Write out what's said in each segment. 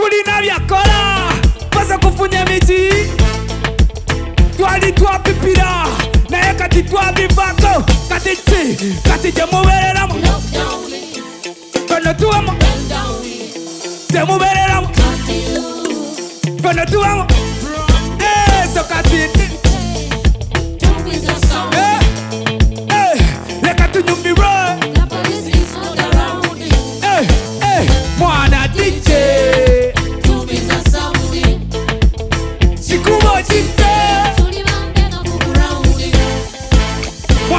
tetulina byakola baza kufunya miti. Twali twapipira naye kati twabivako kati ki kati gyemubereramu feno tuwamu temubereramu feno kati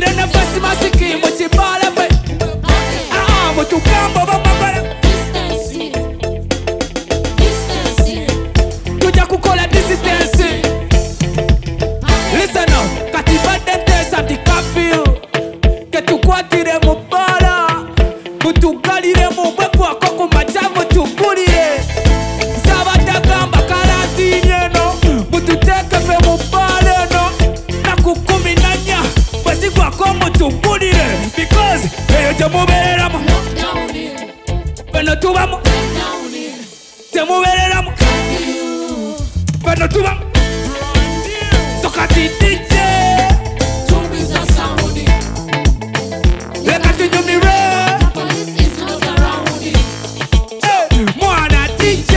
Gira nafasi masikini mwetibala pe Ah, ah mwetukambo bababala Tuja kukola distance. Listen now, katiba dente santi kafio Ketukwatire mubala Mutugalire mubwepwa tubamu temubeereramu beno tubamu so kati leka tunyumire mwana dj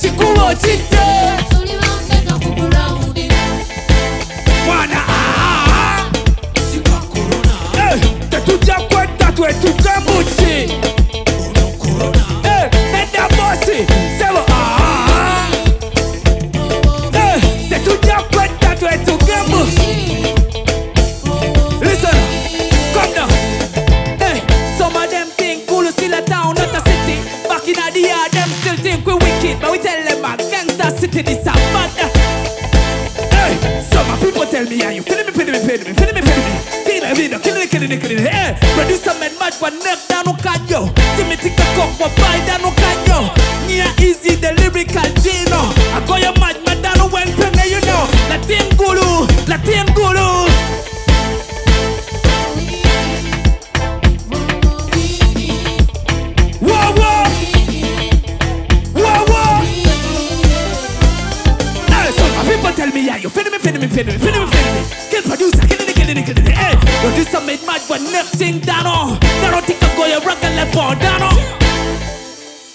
kikubo kite mwana me, are you feeling me, feeling me, feeling me, feeling me, feeling me? Feeling me, me, killing me, killing me, killing me. Hey, producer man mad for neck down on canyo. Timothy cock for buy down on canyo. Nia Eezzy the lyrical Gino. I call you mad man down on when penny, you know. Latin guru, Latin guru. Whoa, whoa, whoa, whoa. Hey, people tell me, yeah, you feeling me, feeling me, feeling me, feeling me, killing it, killing it, killing it. Hey, producer made mad for next thing. Now don't think I'm going rock and left on down.